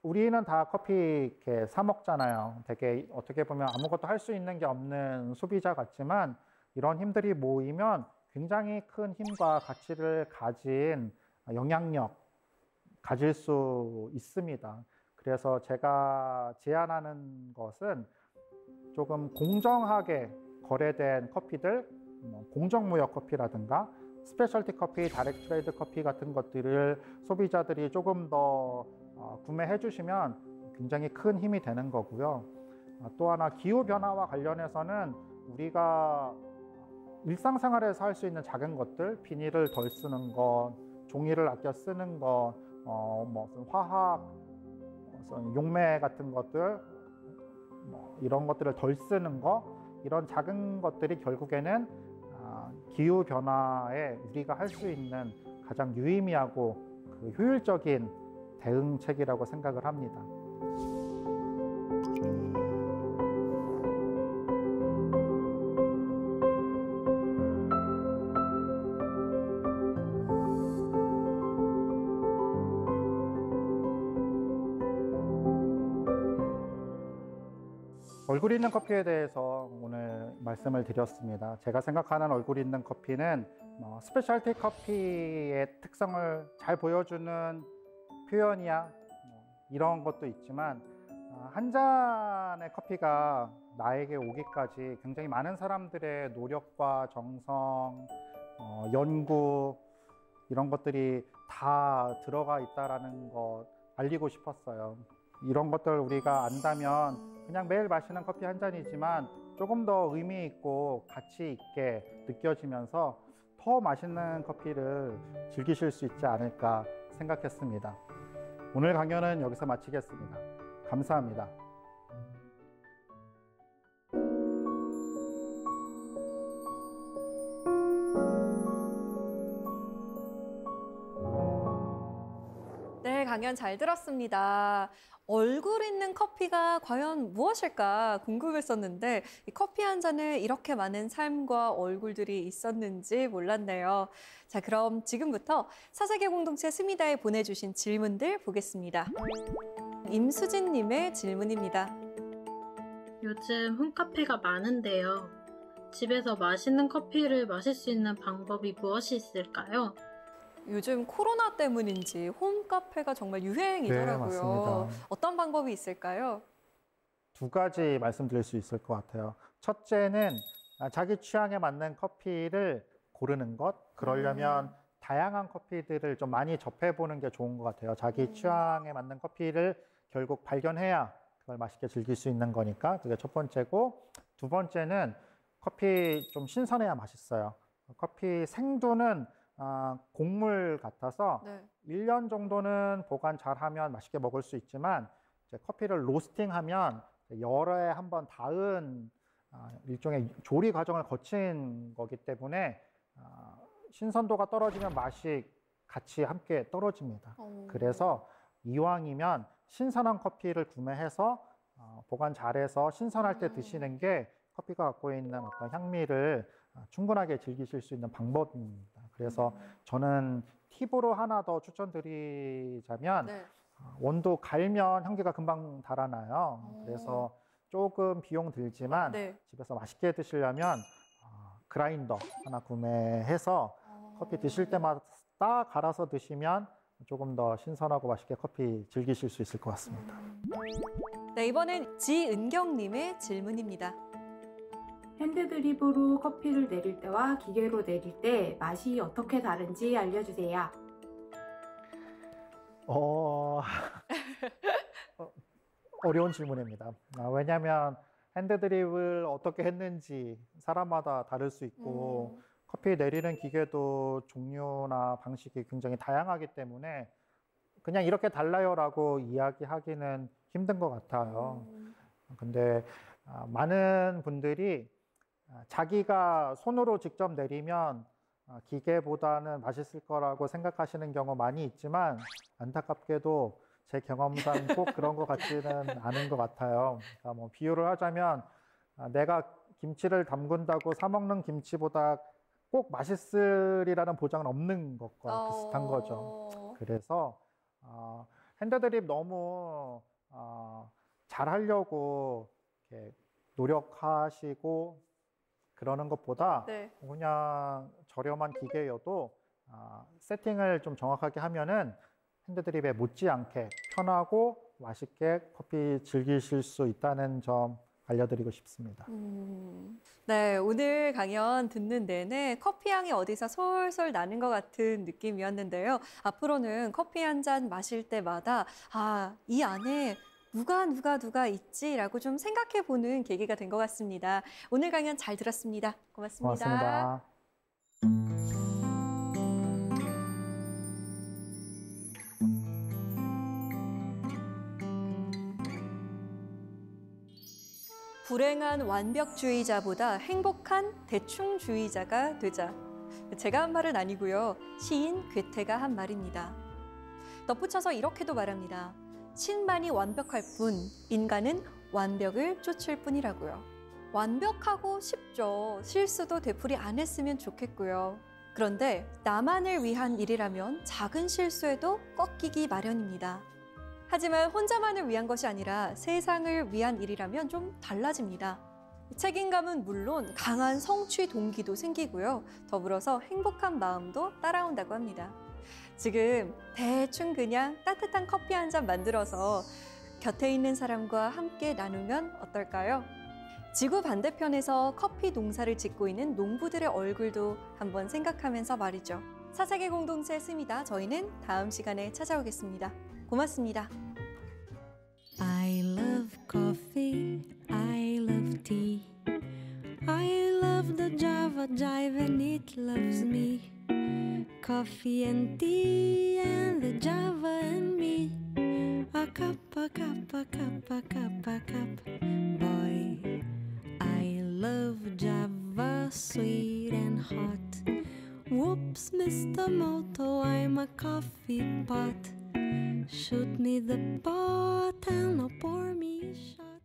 우리는 다 커피 이렇게 사 먹잖아요. 되게 어떻게 보면 아무것도 할 수 있는 게 없는 소비자 같지만 이런 힘들이 모이면 굉장히 큰 힘과 가치를 가진 영향력 가질 수 있습니다. 그래서 제가 제안하는 것은 조금 공정하게 거래된 커피들, 뭐 공정무역 커피라든가 specialty 커피, direct trade 커피 같은 것들을 소비자들이 조금 더 어, 구매해 주시면 굉장히 큰 힘이 되는 거고요. 아, 또 하나 기후 변화와 관련해서는 우리가 일상생활에서 할 수 있는 작은 것들, 비닐을 덜 쓰는 것, 종이를 아껴 쓰는 것, 어, 뭐 화학, 무슨 용매 같은 것들, 뭐 이런 것들을 덜 쓰는 것, 이런 작은 것들이 결국에는 아, 기후 변화에 우리가 할 수 있는 가장 유의미하고 그 효율적인 대응책이라고 생각을 합니다. 얼굴 있는 커피에 대해서 오늘 말씀을 드렸습니다. 제가 생각하는 얼굴 있는 커피는 뭐 specialty 커피의 특성을 잘 보여주는 표현이야 뭐 이런 것도 있지만 아, 한 잔의 커피가 나에게 오기까지 굉장히 많은 사람들의 노력과 정성, 어, 연구 이런 것들이 다 들어가 있다라는 것 알리고 싶었어요. 이런 것들 우리가 안다면 그냥 매일 마시는 커피 한 잔이지만 조금 더 의미 있고 가치 있게 느껴지면서 더 맛있는 커피를 즐기실 수 있지 않을까 생각했습니다. 오늘 강연은 여기서 마치겠습니다. 감사합니다. 강연 잘 들었습니다. 얼굴 있는 커피가 과연 무엇일까 궁금했었는데 이 커피 한 잔에 이렇게 많은 삶과 얼굴들이 있었는지 몰랐네요. 자, 그럼 지금부터 사세계 공동체 스미다에 보내주신 질문들 보겠습니다. 임수진님의 질문입니다. 요즘 홈카페가 많은데요. 집에서 맛있는 커피를 마실 수 있는 방법이 무엇이 있을까요? 요즘 코로나 때문인지 홈카페가 정말 유행이더라고요. 네. 어떤 방법이 있을까요? 두 가지 말씀드릴 수 있을 것 같아요. 첫째는 아, 자기 취향에 맞는 커피를 고르는 것. 그러려면 다양한 커피들을 좀 많이 접해보는 게 좋은 것 같아요. 자기 음. 취향에 맞는 커피를 결국 발견해야 그걸 맛있게 즐길 수 있는 거니까 그게 첫 번째고 두 번째는 커피 좀 신선해야 맛있어요. 커피 생두는 아, 곡물 같아서 네. 1년 정도는 보관 잘하면 맛있게 먹을 수 있지만 이제 커피를 로스팅하면 열에 한번 닿은 아, 일종의 조리 과정을 거친 거기 때문에 아, 신선도가 떨어지면 맛이 같이 함께 떨어집니다. 어. 그래서 이왕이면 신선한 커피를 구매해서 어, 보관 잘해서 신선할 때 드시는 게 커피가 갖고 있는 어떤 향미를 어, 충분하게 즐기실 수 있는 방법입니다. 그래서 저는 팁으로 하나 더 추천드리자면 네. 어, 원도 갈면 향기가 금방 달아나요. 오. 그래서 조금 비용 들지만 네. 집에서 맛있게 드시려면 어, 그라인더 하나 구매해서 커피 드실 때마다 갈아서 드시면 조금 더 신선하고 맛있게 커피 즐기실 수 있을 것 같습니다. 네, 이번엔 지은경님의 질문입니다. 핸드드립으로 커피를 내릴 때와 기계로 내릴 때 맛이 어떻게 다른지 알려주세요. 어, (laughs) 어, 어려운 질문입니다. 아, 왜냐하면 핸드드립을 어떻게 했는지 사람마다 다를 수 있고 음. 커피 내리는 기계도 종류나 방식이 굉장히 다양하기 때문에 그냥 이렇게 달라요라고 이야기하기는 힘든 것 같아요. 음. 근데 아, 많은 분들이 아, 자기가 손으로 직접 내리면 아, 기계보다는 맛있을 거라고 생각하시는 경우 많이 있지만 안타깝게도 제 경험상 (laughs) 꼭 그런 것 같지는 않은 것 같아요. 그러니까 뭐 비유를 하자면 아, 내가 김치를 담근다고 사 먹는 김치보다 꼭 맛있으리라는 보장은 없는 것과 비슷한 거죠. 어. 그래서 어, 핸드드립 너무 어, 잘 하려고 이렇게 노력하시고 그러는 것보다 네. 그냥 저렴한 기계여도 아, 세팅을 좀 정확하게 하면은 핸드드립에 못지않게 편하고 맛있게 커피 즐기실 수 있다는 점 알려드리고 싶습니다. 음, 네, 오늘 강연 듣는 내내 커피 향이 어디서 솔솔 나는 것 같은 느낌이었는데요. 앞으로는 커피 한 잔 마실 때마다 아, 이 안에 누가 누가 누가 있지라고 좀 생각해 보는 계기가 된 것 같습니다. 오늘 강연 잘 들었습니다. 고맙습니다. 고맙습니다. 불행한 완벽주의자보다 행복한 대충주의자가 되자. 제가 한 말은 아니고요. 시인 괴테가 한 말입니다. 덧붙여서 이렇게도 말합니다. 신만이 완벽할 뿐 인간은 완벽을 쫓을 뿐이라고요. 완벽하고 쉽죠. 실수도 되풀이 안 했으면 좋겠고요. 그런데 나만을 위한 일이라면 작은 실수에도 꺾이기 마련입니다. 하지만 혼자만을 위한 것이 아니라 세상을 위한 일이라면 좀 달라집니다. 책임감은 물론 강한 성취 동기도 생기고요. 더불어서 행복한 마음도 따라온다고 합니다. 지금 대충 그냥 따뜻한 커피 한 잔 만들어서 곁에 있는 사람과 함께 나누면 어떨까요? 지구 반대편에서 커피 농사를 짓고 있는 농부들의 얼굴도 한번 생각하면서 말이죠. 사색의 공동체 스미다. 저희는 다음 시간에 찾아오겠습니다. 고맙습니다. I love coffee, I love tea. I love the Java jive and it loves me. Coffee and tea and the Java and me. A cup, a cup, a cup, a cup, a cup. Boy, I love Java sweet and hot. Whoops, Mr. Moto, I'm a coffee pot. Shoot me the pot and I'll pour me a shot.